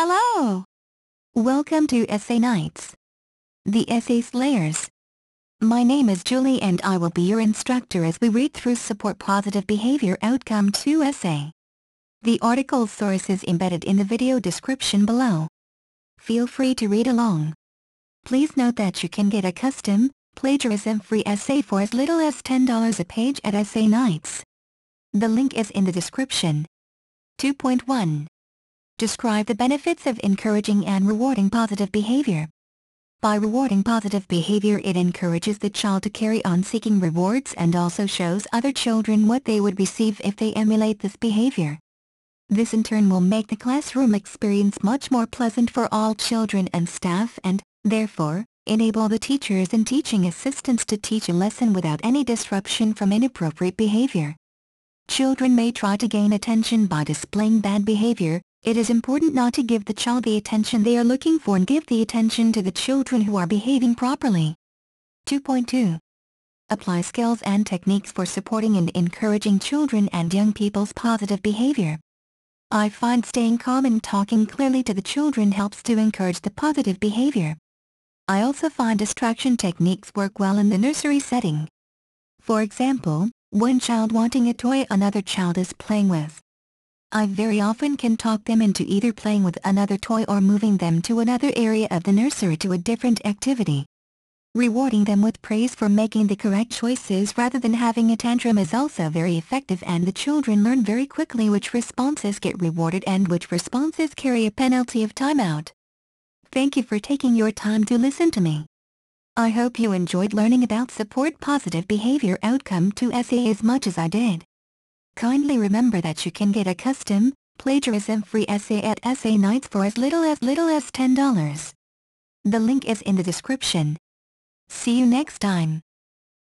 Hello! Welcome to Essay Knights. The Essay Slayers. My name is Julie and I will be your instructor as we read through Support Positive Behavior Outcome 2 essay. The article source is embedded in the video description below. Feel free to read along. Please note that you can get a custom, plagiarism-free essay for as little as $10 a page at Essay Knights. The link is in the description. 2.1 Describe the benefits of encouraging and rewarding positive behavior. By rewarding positive behavior it encourages the child to carry on seeking rewards and also shows other children what they would receive if they emulate this behavior. This in turn will make the classroom experience much more pleasant for all children and staff and, therefore, enable the teachers and teaching assistants to teach a lesson without any disruption from inappropriate behavior. Children may try to gain attention by displaying bad behavior, it is important not to give the child the attention they are looking for and give the attention to the children who are behaving properly. 2.2. Apply skills and techniques for supporting and encouraging children and young people's positive behavior. I find staying calm and talking clearly to the children helps to encourage the positive behavior. I also find distraction techniques work well in the nursery setting. For example, one child wanting a toy another child is playing with. I very often can talk them into either playing with another toy or moving them to another area of the nursery two a different activity. Rewarding them with praise for making the correct choices rather than having a tantrum is also very effective and the children learn very quickly which responses get rewarded and which responses carry a penalty of timeout. Thank you for taking your time to listen to me. I hope you enjoyed learning about support positive behavior outcome to essay as much as I did. Kindly remember that you can get a custom, plagiarism-free essay at Essay Knights for as little as little as $10. The link is in the description. See you next time.